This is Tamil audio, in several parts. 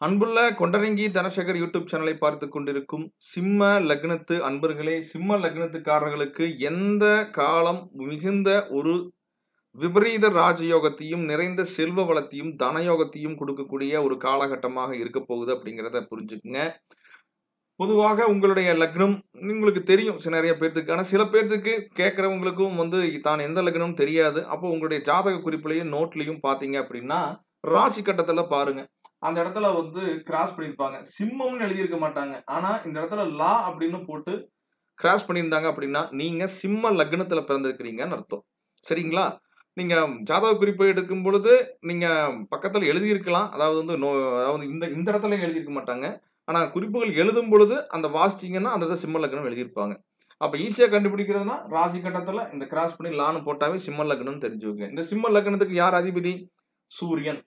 அன்புள்ள கொண்டரங்கி தனசேகர் யூடியூப் சேனலை பார்த்து கொண்டிருக்கும் சிம்ம லக்னத்து அன்பர்களே சிம்ம லக்னத்துக்காரர்களுக்கு எந்த காலம் மிகுந்த ஒரு விபரீத ராஜயோகத்தையும் நிறைந்த செல்வ வளத்தையும் தனயோகத்தையும் கொடுக்கக்கூடிய ஒரு காலகட்டமாக இருக்க போகுது அப்படிங்கிறத புரிஞ்சுக்குங்க. பொதுவாக உங்களுடைய லக்னம் உங்களுக்கு தெரியும் சில நிறைய பேர்த்துக்கு. ஆனால் சில பேர்த்துக்கு கேட்குறவங்களுக்கும் வந்து தான் எந்த லக்னம் தெரியாது. அப்போ உங்களுடைய ஜாதக குறிப்புலையும் நோட்லையும் பார்த்தீங்க அப்படின்னா ராசி கட்டத்தில் பாருங்கள் அந்த இடத்துல வந்து கிராஸ் பண்ணியிருப்பாங்க. சிம்மம்னு எழுதியிருக்க மாட்டாங்க. ஆனா இந்த இடத்துல லா அப்படின்னு போட்டு கிராஸ் பண்ணியிருந்தாங்க அப்படின்னா நீங்க சிம்ம லக்னத்துல பிறந்திருக்கிறீங்கன்னு அர்த்தம். சரிங்களா? நீங்க ஜாதக குறிப்பை எடுக்கும் பொழுது நீங்க பக்கத்துல எழுதியிருக்கலாம். அதாவது வந்து நோ அதாவது இந்த இந்த இடத்துல எழுதியிருக்க மாட்டாங்க. ஆனா குறிப்புகள் எழுதும் பொழுது அந்த வாசிச்சிங்கன்னா அந்த இடத்துல சிம்ம லக்னம் எழுதியிருப்பாங்க. அப்ப ஈஸியா கண்டுபிடிக்கிறதுனா ராசி கட்டத்துல இந்த கிராஸ் பண்ணி லான்னு போட்டாவே சிம்ம லக்னம் தெரிஞ்சுக்கோங்க. இந்த சிம்ம லக்னத்துக்கு யார் அதிபதி? சூரியன்.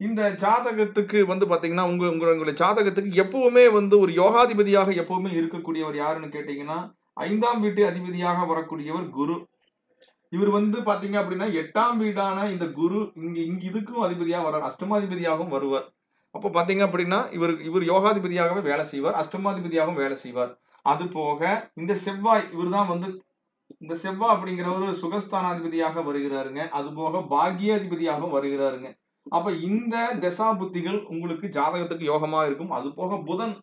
இந்த ஜாதகத்துக்கு வந்து பார்த்தீங்கன்னா உங்க உங்க உங்களுடைய ஜாதகத்துக்கு எப்பவுமே வந்து ஒரு யோகாதிபதியாக எப்பவுமே இருக்கக்கூடியவர் யாருன்னு கேட்டீங்கன்னா ஐந்தாம் வீட்டு அதிபதியாக வரக்கூடியவர் குரு. இவர் வந்து பாத்தீங்க அப்படின்னா எட்டாம் வீடான இந்த குரு இங்க இங்க இதுக்கும் அதிபதியாக வர்றார். அஷ்டமாதிபதியாகவும் வருவார். அப்போ பாத்தீங்க அப்படின்னா இவர் இவர் யோகாதிபதியாகவே வேலை செய்வார். அஷ்டமாதிபதியாகவும் வேலை செய்வார். அது போக இந்த செவ்வாய் இவர் தான் வந்து இந்த செவ்வாய் அப்படிங்கிறவர் சுகஸ்தானாதிபதியாக வருகிறாருங்க. அது போக பாக்கியாதிபதியாகவும் வருகிறாருங்க. அப்ப இந்த தசா புத்திகள் உங்களுக்கு ஜாதகத்துக்கு யோகமா இருக்கும். அது போக புதன்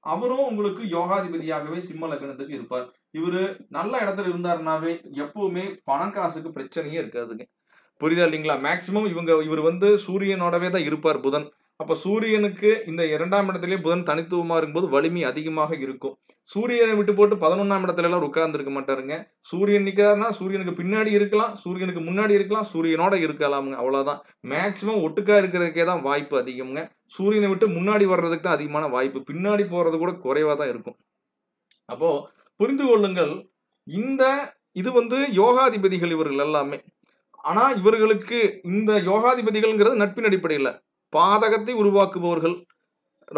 அவரும் உங்களுக்கு யோகாதிபதியாகவே சிம்ம லக்னத்துக்கு இருப்பார். இவரு நல்ல இடத்துல இருந்தாருனாவே எப்பவுமே பணம் காசுக்கு பிரச்சனையே இருக்காதுங்க. புரியுதா இல்லைங்களா? மேக்சிமம் இவங்க இவர் வந்து சூரியனோடவே தான் இருப்பார் புதன். அப்போ சூரியனுக்கு இந்த இரண்டாம் இடத்திலே புதன் தனித்துவமாக இருக்கும்போது வலிமை அதிகமாக இருக்கும். சூரியனை விட்டு போட்டு பதினொன்றாம் இடத்துல எல்லாம் உட்கார்ந்துருக்க மாட்டாருங்க. சூரியன் நிற்கிறாருன்னா சூரியனுக்கு பின்னாடி இருக்கலாம் சூரியனுக்கு முன்னாடி இருக்கலாம் சூரியனோட இருக்கலாமுங்க அவ்வளோதான் மேக்சிமம் ஒட்டுக்கா இருக்கிறதுக்கே தான் வாய்ப்பு அதிகம்ங்க. சூரியனை விட்டு முன்னாடி வர்றதுக்கு தான் அதிகமான வாய்ப்பு. பின்னாடி போறது கூட குறைவாக தான் இருக்கும். அப்போ புரிந்து கொள்ளுங்கள் இந்த இது வந்து யோகாதிபதிகள் இவர்கள் எல்லாமே. ஆனா இவர்களுக்கு இந்த யோகாதிபதிகள்ங்கிறது நட்பின் அடிப்படையில். பாதகத்தை உருவாக்குபவர்கள்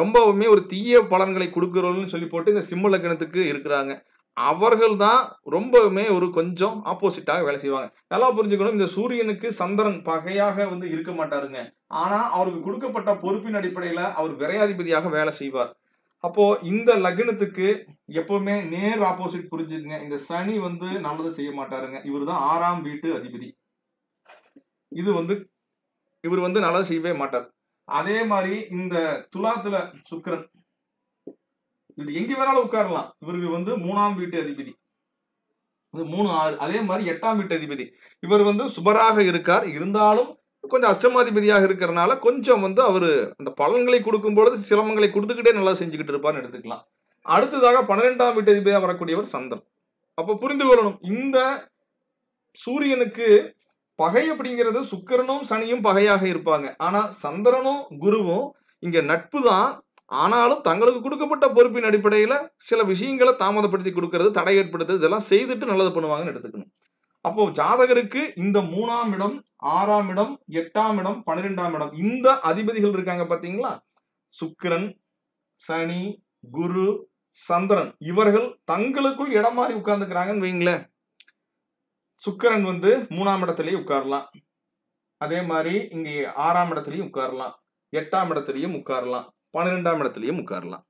ரொம்பவுமே ஒரு தீய பலன்களை கொடுக்கிறவர்கள்னு சொல்லி போட்டு இந்த சிம்ம லக்னத்துக்கு இருக்கிறாங்க. அவர்கள் தான் ரொம்பவுமே ஒரு கொஞ்சம் ஆப்போசிட்டாக வேலை செய்வாங்க. நல்லா புரிஞ்சுக்கணும் இந்த சூரியனுக்கு சந்திரன் பகையாக வந்து இருக்க மாட்டாருங்க. ஆனா அவருக்கு கொடுக்கப்பட்ட பொறுப்பின் அடிப்படையில அவர் விரையாதிபதியாக வேலை செய்வார். அப்போ இந்த லக்னத்துக்கு எப்பவுமே நேர் ஆப்போசிட் புரிஞ்சுக்குங்க. இந்த சனி வந்து நல்லது செய்ய மாட்டாருங்க. இவர் தான் ஆறாம் வீட்டு அதிபதி. இது வந்து இவர் வந்து நல்லது செய்யவே மாட்டார். அதே மாதிரி இந்த துலாத்துல சுக்கரன். இது எங்க வேணாலும் உட்காரலாம். இவருக்கு வந்து மூணாம் வீட்டு அதிபதி. மூணு ஆறு அதே மாதிரி எட்டாம் வீட்டு அதிபதி. இவர் வந்து சுபராக இருக்கார். இருந்தாலும் கொஞ்சம் அஷ்டமாதிபதியாக இருக்கிறனால கொஞ்சம் வந்து அவரு அந்த பலன்களை கொடுக்கும் பொழுது சிரமங்களை கொடுத்துக்கிட்டே நல்லா செஞ்சுக்கிட்டு இருப்பார்னு எடுத்துக்கலாம். அடுத்ததாக பன்னிரெண்டாம் வீட்டு அதிபதியாக வரக்கூடியவர் சந்திரன். அப்ப புரிந்து கொள்ளணும். இந்த சூரியனுக்கு பகை அப்படிங்கிறது சுக்கரனும் சனியும் பகையாக இருப்பாங்க. ஆனா சந்திரனும் குருவும் இங்க நட்பு தான். ஆனாலும் தங்களுக்கு கொடுக்கப்பட்ட பொறுப்பின் அடிப்படையில சில விஷயங்களை தாமதப்படுத்தி கொடுக்கறது தடை ஏற்படுத்துறது இதெல்லாம் செய்துட்டு நல்லது பண்ணுவாங்கன்னு எடுத்துக்கணும். அப்போ ஜாதகருக்கு இந்த மூணாம் இடம் ஆறாம் இடம் எட்டாம் இடம் பன்னிரெண்டாம் இடம் இந்த அதிபதிகள் இருக்காங்க பாத்தீங்களா? சுக்கிரன் சனி குரு சந்திரன். இவர்கள் தங்களுக்குள் இடம் மாறி உட்கார்ந்துக்கிறாங்கன்னு வைங்களேன். சுக்கரன் வந்து மூணாம் இடத்துலயும் உட்காரலாம். அதே மாதிரி இங்க ஆறாம் இடத்துலயும் உட்காரலாம். எட்டாம் இடத்துலயும் உட்காரலாம். பன்னிரெண்டாம் இடத்துலயும் உட்காரலாம்.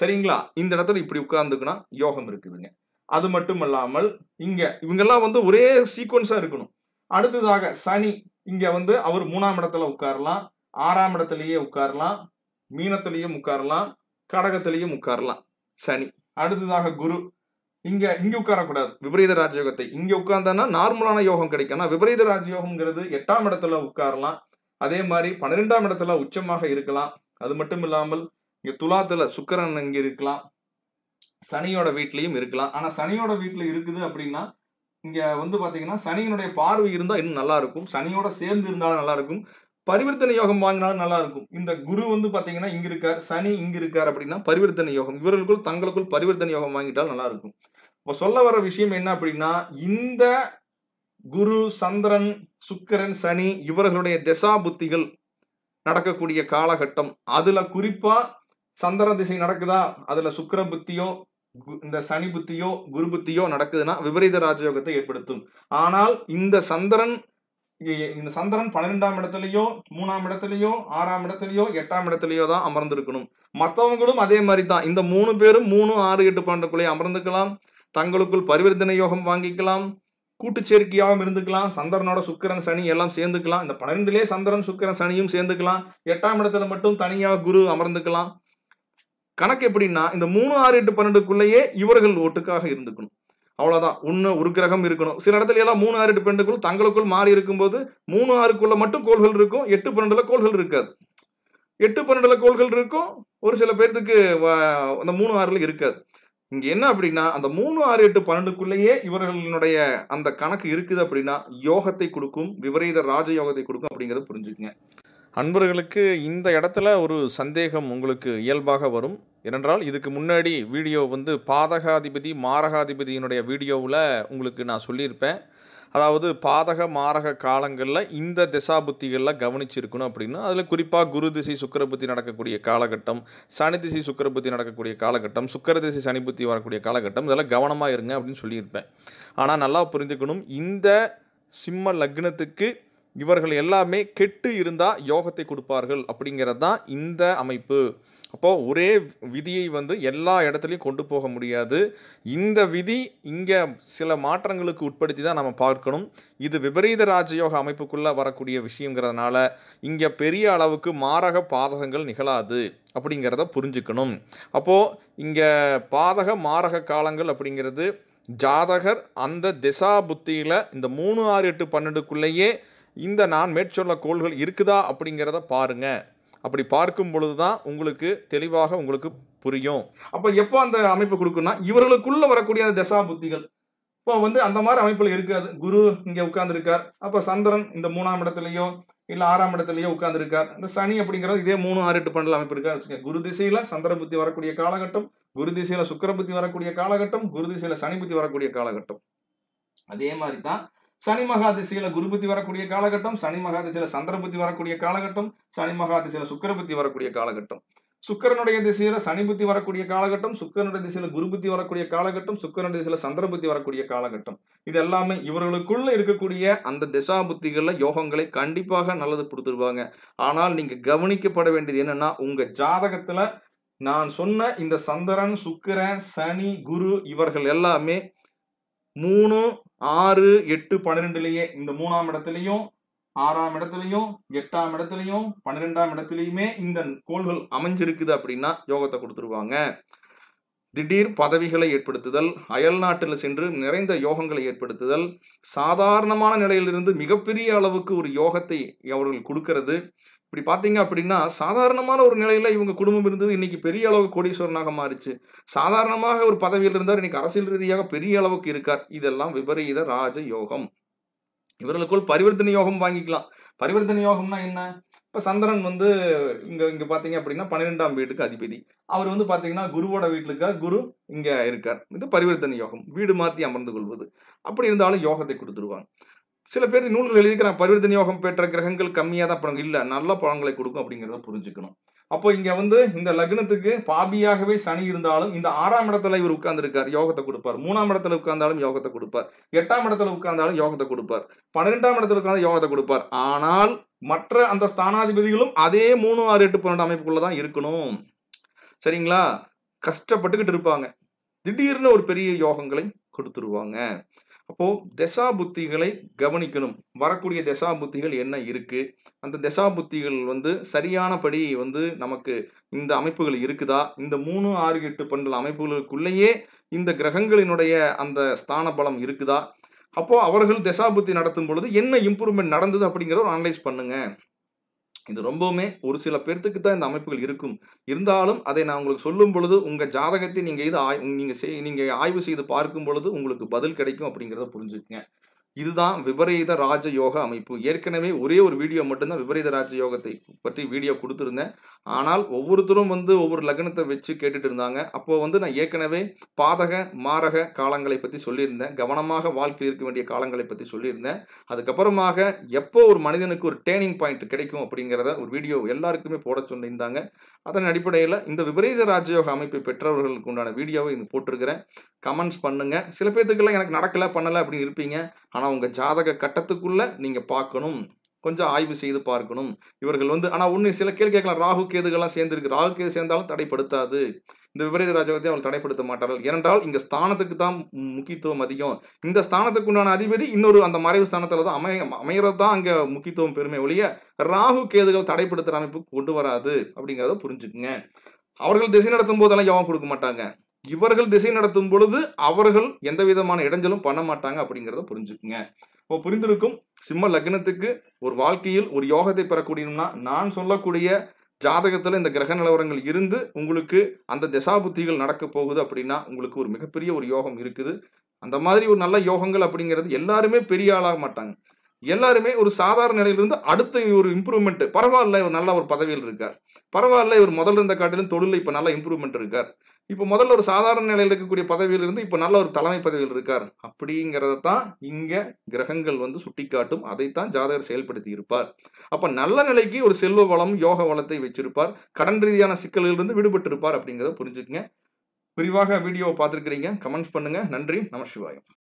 சரிங்களா? இந்த இடத்துல இப்படி உட்கார்ந்துக்குன்னா யோகம் இருக்குதுங்க. அது மட்டும் இல்லாமல் இங்க இவங்கெல்லாம் வந்து ஒரே சீக்வன்ஸா இருக்கணும். அடுத்ததாக சனி இங்க வந்து அவர் மூணாம் இடத்துல உட்காரலாம். ஆறாம் இடத்துலயே உட்காரலாம். மீனத்திலையும் உட்காரலாம். கடகத்திலையும் உட்காரலாம். சனி. அடுத்ததாக குரு. இங்க இங்க உட்காரக்கூடாது. விபரீத ராஜயோகத்தை. இங்க உட்கார்ந்தானா நார்மலான யோகம் கிடைக்கும்னா விபரீத ராஜயோகம்ங்கிறது எட்டாம் இடத்துல உட்காரலாம். அதே மாதிரி பன்னிரெண்டாம் இடத்துல உச்சமாக இருக்கலாம். அது மட்டும் இல்லாமல் இங்க துலாத்துல சுக்கரன் இங்க இருக்கலாம். சனியோட வீட்லயும் இருக்கலாம். ஆனா சனியோட வீட்டுல இருக்குது அப்படின்னா இங்க வந்து பாத்தீங்கன்னா சனியினுடைய பார்வை இருந்தா இன்னும் நல்லா இருக்கும். சனியோட சேர்ந்து இருந்தாலும் நல்லா இருக்கும். பரிவர்த்தனை யோகம் வாங்கினாலும் நல்லா இருக்கும். இந்த குரு வந்து பாத்தீங்கன்னா இங்க இருக்கார். சனி இங்க இருக்கார் அப்படின்னா பரிவர்த்தனை யோகம். இவர்களுக்குள் தங்களுக்குள் பரிவர்த்தனை யோகம் வாங்கிட்டால் நல்லா இருக்கும். இப்போ சொல்ல வர விஷயம் என்ன அப்படின்னா இந்த குரு சந்திரன் சுக்கிரன் சனி இவர்களுடைய திசா புத்திகள் நடக்கக்கூடிய காலகட்டம். அதுல குறிப்பா சந்திர திசை நடக்குதா? அதுல சுக்கர புத்தியோ கு- இந்த சனி புத்தியோ குரு புத்தியோ நடக்குதுன்னா விபரீத ராஜயோகத்தை ஏற்படுத்தும். ஆனால் இந்த சந்திரன் இந்த சந்திரன் பன்னிரெண்டாம் இடத்துலயோ மூணாம் இடத்துலயோ ஆறாம் இடத்துலயோ எட்டாம் இடத்துலயோ தான் அமர்ந்திருக்கணும். மற்றவங்களும் அதே மாதிரி தான். இந்த மூணு பேரும் மூணு ஆறு எட்டு பன்னெண்டுக்குள்ளே அமர்ந்துக்கலாம். தங்களுக்குள் பரிவர்த்தனை யோகம் வாங்கிக்கலாம் கூட்டுச்சேர்க்கையாகவும் இருந்துக்கலாம் சந்திரனோட சுக்கிரன் சனி எல்லாம் சேர்ந்துக்கலாம். இந்த பன்னெண்டுலேயே சந்திரன் சுக்கிரன் சனியும் சேர்ந்துக்கலாம். எட்டாம் இடத்துல மட்டும் தனியாக குரு அமர்ந்துக்கலாம். கணக்கு எப்படின்னா இந்த மூணு ஆறு எட்டு பன்னெண்டுக்குள்ளேயே இவர்கள் ஒட்டுக்காக இருந்துக்கணும். அவ்வளவுதான். ஒன்று ஒரு கிரகம் இருக்கணும். சில இடத்துல எல்லாம் மூணு ஆறு எட்டு பன்னெண்டுக்குள் தங்களுக்குள் மாறி இருக்கும்போது மூணு ஆறுக்குள்ள மட்டும் கோள்கள் இருக்கும். எட்டு பன்னெண்டுல கோள்கள் இருக்காது. எட்டு பன்னெண்டுல கோள்கள் இருக்கும். ஒரு சில பேர்த்துக்கு வ- அந்த மூணு ஆறுல இருக்காது. இங்க என்ன அப்படின்னா அந்த மூணு ஆறு எட்டு பன்னெண்டுக்குள்ளேயே இவர்களுடைய அந்த கணக்கு இருக்குது அப்படின்னா யோகத்தை கொடுக்கும் விபரீத ராஜ யோகத்தை கொடுக்கும் அப்படிங்கிறத புரிஞ்சுக்குங்க. அன்பர்களுக்கு இந்த இடத்துல ஒரு சந்தேகம் உங்களுக்கு இயல்பாக வரும். ஏனென்றால் இதுக்கு முன்னாடி வீடியோ வந்து பாதகாதிபதி மாரகாதிபதியினுடைய வீடியோவில் உங்களுக்கு நான் சொல்லியிருப்பேன். அதாவது பாதக மாரக காலங்களில் இந்த திசாபுத்திகளில் கவனிச்சிருக்கணும் அப்படின்னா அதில் குறிப்பாக குரு திசை சுக்கரபுத்தி நடக்கக்கூடிய காலகட்டம் சனி திசை சுக்கரபுத்தி நடக்கக்கூடிய காலகட்டம் சுக்கர திசை சனி புத்தி வரக்கூடிய காலகட்டம் இதெல்லாம் கவனமாக இருங்க அப்படின்னு சொல்லியிருப்பேன். ஆனால் நல்லா புரிஞ்சுக்கணும் இந்த சிம்ம லக்னத்துக்கு இவர்கள் எல்லாமே கெட்டு இருந்தால் யோகத்தை கொடுப்பார்கள் அப்படிங்கிறது தான் இந்த அமைப்பு. அப்போது ஒரே விதியை வந்து எல்லா இடத்துலையும் கொண்டு போக முடியாது. இந்த விதி இங்கே சில மாற்றங்களுக்கு உட்படுத்தி தான் நம்ம பார்க்கணும். இது விபரீத ராஜயோக அமைப்புக்குள்ளே வரக்கூடிய விஷயங்கிறதுனால இங்கே பெரிய அளவுக்கு மாரக பாதகங்கள் நிகழாது அப்படிங்கிறத புரிஞ்சுக்கணும். அப்போது இங்கே பாதக மாரக காலங்கள் அப்படிங்கிறது ஜாதகர் அந்த திசா புத்தியில் இந்த மூணு ஆறு எட்டு பன்னெண்டுக்குள்ளேயே இந்த நான் மேற்சொல்ல கோள்கள் இருக்குதா அப்படிங்கிறத பாருங்க. அப்படி பார்க்கும் பொழுது தான் உங்களுக்கு தெளிவாக உங்களுக்கு புரியும். அப்போ எப்போ அந்த அமைப்பு கொடுக்குன்னா இவர்களுக்குள்ள வரக்கூடிய அந்த தசா புத்திகள். இப்போ வந்து அந்த மாதிரி அமைப்பில் இருக்காது. குரு இங்கே உட்கார்ந்துருக்கார். அப்போ சந்திரன் இந்த மூணாம் இடத்துலையோ இல்லை ஆறாம் இடத்துலையோ உட்கார்ந்துருக்கார். இந்த சனி அப்படிங்கிறது இதே மூணு ஆறு எட்டு பன்னெண்டு அமைப்பு இருக்கா வச்சுக்கோங்க குரு திசையில் சந்திர புத்தி வரக்கூடிய காலகட்டம் குரு திசையில் சுக்கர புத்தி வரக்கூடிய காலகட்டம் குரு திசையில் சனி புத்தி வரக்கூடிய காலகட்டம். அதே மாதிரி தான் சனி மகா திசையில வரக்கூடிய காலகட்டம் சனி மகா திசையில வரக்கூடிய காலகட்டம் சனி மகா திசையில சுக்கிர வரக்கூடிய காலகட்டம். சுக்கிரனுடைய திசையில சனி புத்தி வரக்கூடிய காலகட்டம் சுக்கரனுடைய திசையில குரு புத்தி வரக்கூடிய காலகட்டம் சுக்கரனுடைய திசையில சந்திர புத்தி வரக்கூடிய காலகட்டம். இது எல்லாமே இவர்களுக்குள்ள இருக்கக்கூடிய அந்த திசா புத்திகள்ல யோகங்களை கண்டிப்பாக நல்லது கொடுத்துருவாங்க. ஆனால் நீங்க கவனிக்கப்பட வேண்டியது என்னன்னா உங்க ஜாதகத்துல நான் சொன்ன இந்த சந்திரன் சுக்கிரன் சனி குரு இவர்கள் எல்லாமே மூணு ஆறு எட்டு பன்னிரெண்டுலயே இந்த மூணாம் இடத்துலையும் ஆறாம் இடத்துலையும் எட்டாம் இடத்துலையும் பன்னிரெண்டாம் இடத்துலையுமே இந்த கோள்கள் அமைஞ்சிருக்குது அப்படின்னா யோகத்தை கொடுத்துருவாங்க. திடீர் பதவிகளை ஏற்படுத்துதல் அயல் நாட்டில் சென்று நிறைந்த யோகங்களை ஏற்படுத்துதல் சாதாரணமான நிலையிலிருந்து மிகப்பெரிய அளவுக்கு ஒரு யோகத்தை அவர்கள் கொடுக்கிறது. இப்படி பார்த்தீங்க அப்படின்னா சாதாரணமான ஒரு நிலையில் இவங்க குடும்பம் இருந்தது இன்னைக்கு பெரிய அளவு கோடீஸ்வரனாக மாறிச்சு. சாதாரணமாக ஒரு பதவியில் இருந்தார் இன்னைக்கு அரசியல் ரீதியாக பெரிய அளவுக்கு இருக்கார். இதெல்லாம் விபரீத ராஜ யோகம் இவர்களுக்குள் பரிவர்த்தனை யோகம் வாங்கிக்கலாம். பரிவர்த்தனை யோகம்னா என்ன? இப்போ சந்திரன் வந்து இங்கே இங்கே பார்த்தீங்க அப்படின்னா பன்னிரெண்டாம் வீட்டுக்கு அதிபதி. அவர் வந்து பார்த்தீங்கன்னா குருவோட வீட்டில் இருக்கார். குரு இங்கே இருக்கார். இது பரிவர்த்தனை யோகம். வீடு மாற்றி அமர்ந்து கொள்வது. அப்படி இருந்தாலும் யோகத்தை கொடுத்துருவாங்க. சில பேர் நூல்கள் எழுதிக்கிறாங்க பரிவர்த்தனை யோகம் பெற்ற கிரகங்கள் கம்மியாக தான் பழங்கள் இல்லை நல்ல பலன்களை கொடுக்கும் அப்படிங்கிறத புரிஞ்சுக்கணும். அப்போ இங்கே வந்து இந்த லக்னத்துக்கு பாபியாகவே சனி இருந்தாலும் இந்த ஆறாம் இடத்துல இவர் உட்கார்ந்துருக்கார் யோகத்தை கொடுப்பார். மூணாம் இடத்துல உட்கார்ந்தாலும் யோகத்தை கொடுப்பார். எட்டாம் இடத்துல உட்கார்ந்தாலும் யோகத்தை கொடுப்பார். பன்னிரெண்டாம் இடத்துல உட்கார்ந்து யோகத்தை கொடுப்பார். ஆனால் மற்ற அந்த ஸ்தானாதிபதிகளும் அதே மூணு ஆறு எட்டு பன்னெண்டு அமைப்புக்குள்ள தான் இருக்கணும். சரிங்களா? கஷ்டப்பட்டுக்கிட்டு இருப்பாங்க. திடீர்னு ஒரு பெரிய யோகங்களை கொடுத்துருவாங்க. அப்போ தசா புத்திகளை கவனிக்கணும். வரக்கூடிய தசா புத்திகள் என்ன இருக்கு? அந்த தசா புத்திகள் வந்து சரியானபடி வந்து நமக்கு இந்த அமைப்புகள் இருக்குதா? இந்த மூணு ஆறு எட்டு பன்னெண்டு அமைப்புகளுக்குள்ளேயே இந்த கிரகங்களினுடைய அந்த ஸ்தான பலம் இருக்குதா? அப்போ அவர்கள் தசாபுத்தி நடத்தும் பொழுது என்ன இம்ப்ரூவ்மெண்ட் நடந்தது அப்படிங்கிறத ஒரு அனலைஸ் பண்ணுங்க. இது ரொம்பவுமே ஒரு சில பேர்த்துக்கு தான் இந்த அமைப்புகள் இருக்கும். இருந்தாலும் அதை நான் உங்களுக்கு சொல்லும் பொழுது உங்கள் ஜாதகத்தை நீங்கள் இது ஆய் நீங்கள் செய் நீங்கள் ஆய்வு செய்து பார்க்கும் பொழுது உங்களுக்கு பதில் கிடைக்கும் அப்படிங்கிறத புரிஞ்சுக்கங்க. இதுதான் விபரீத ராஜயோக அமைப்பு. ஏற்கனவே ஒரே ஒரு வீடியோ மட்டும்தான் விபரீத ராஜ யோகத்தை பற்றி வீடியோ கொடுத்துருந்தேன். ஆனால் ஒவ்வொருத்தரும் வந்து ஒவ்வொரு லக்னத்தை வச்சு கேட்டுட்டு இருந்தாங்க. அப்போ வந்து நான் ஏற்கனவே பாதக மாரக காலங்களை பற்றி சொல்லியிருந்தேன். கவனமாக வாழ்க்கையில் இருக்க வேண்டிய காலங்களை பற்றி சொல்லியிருந்தேன். அதுக்கப்புறமாக எப்போ ஒரு மனிதனுக்கு ஒரு டேர்னிங் பாயிண்ட் கிடைக்கும் அப்படிங்கிறத ஒரு வீடியோ எல்லாருக்குமே போட சொல்லியிருந்தாங்க. அதன் அடிப்படையில் இந்த விபரீத ராஜயோக அமைப்பை பெற்றவர்களுக்கு உண்டான வீடியோவை இங்கே போட்டிருக்கிறேன். கமெண்ட்ஸ் பண்ணுங்கள் சில பேர்த்துக்கெல்லாம் எனக்கு நடக்கலை பண்ணலை அப்படின்னு இருப்பீங்க. ஆனால் உங்கள் ஜாதக கட்டத்துக்குள்ளே நீங்கள் பார்க்கணும். கொஞ்சம் ஆய்வு செய்து பார்க்கணும். இவர்கள் வந்து ஆனால் ஒன்று சில கேள்வி கேட்கலாம். ராகு கேதுகள்லாம் சேர்ந்துருக்கு. ராகு கேது சேர்ந்தாலும் தடைப்படுத்தாது. இந்த விபரீத ராஜகத்தை அவள் தடைப்படுத்த மாட்டார்கள். ஏனென்றால் இங்கே ஸ்தானத்துக்கு தான் முக்கியத்துவம் அதிகம். இந்த ஸ்தானத்துக்கு உண்டான அதிபதி இன்னொரு அந்த மறைவு ஸ்தானத்தில் தான் அமைய அமையிறது தான் அங்கே முக்கியத்துவம் பெருமை ஒழிய ராகு கேதுகள் தடைப்படுத்துகிற அமைப்பு கொண்டு வராது. அப்படிங்கிறத புரிஞ்சுக்குங்க. அவர்கள் திசை நடத்தும் போதெல்லாம் யோகம் கொடுக்க மாட்டாங்க. இவர்கள் திசை நடத்தும் பொழுது அவர்கள் எந்த விதமான இடைஞ்சலும் பண்ண மாட்டாங்க அப்படிங்கிறத புரிஞ்சுக்குங்க. இப்போ புரிந்திருக்கும் சிம்ம லக்னத்துக்கு ஒரு வாழ்க்கையில் ஒரு யோகத்தை பெறக்கூடியனா நான் சொல்லக்கூடிய ஜாதகத்தில் இந்த கிரக நிலவரங்கள் இருந்து உங்களுக்கு அந்த திசா புத்திகள் நடக்க போகுது அப்படின்னா உங்களுக்கு ஒரு மிகப்பெரிய ஒரு யோகம் இருக்குது. அந்த மாதிரி ஒரு நல்ல யோகங்கள் அப்படிங்கிறது எல்லாருமே பெரிய ஆளாக மாட்டாங்க. எல்லாருமே ஒரு சாதாரண நிலையிலிருந்து அடுத்த ஒரு இம்ப்ரூவ்மெண்ட் பரவாயில்ல ஒரு நல்ல ஒரு பதவியில் இருக்கார். பரவாயில்ல இவர் முதல்ல இருந்த காட்டிலும் தொழிலில் இப்போ நல்லா இம்ப்ரூவ்மெண்ட் இருக்கார். இப்போ முதல்ல ஒரு சாதாரண நிலையில் இருக்கக்கூடிய பதவியில் இருந்து இப்போ நல்ல ஒரு தலைமை பதவியில் இருக்கார். அப்படிங்கிறத தான் இங்கே கிரகங்கள் வந்து சுட்டிக்காட்டும். அதைத்தான் ஜாதகர் செயல்படுத்தி இருப்பார். அப்போ நல்ல நிலைக்கு ஒரு செல்வ வளம் யோக வளத்தை வச்சிருப்பார். கடன் ரீதியான சிக்கல்களிலிருந்து விடுபட்டு இருப்பார் அப்படிங்கிறத புரிஞ்சுக்கங்க. விரிவாக வீடியோவை பார்த்துருக்கிறீங்க. கமெண்ட்ஸ் பண்ணுங்கள் நன்றி. நம சிவாயம்.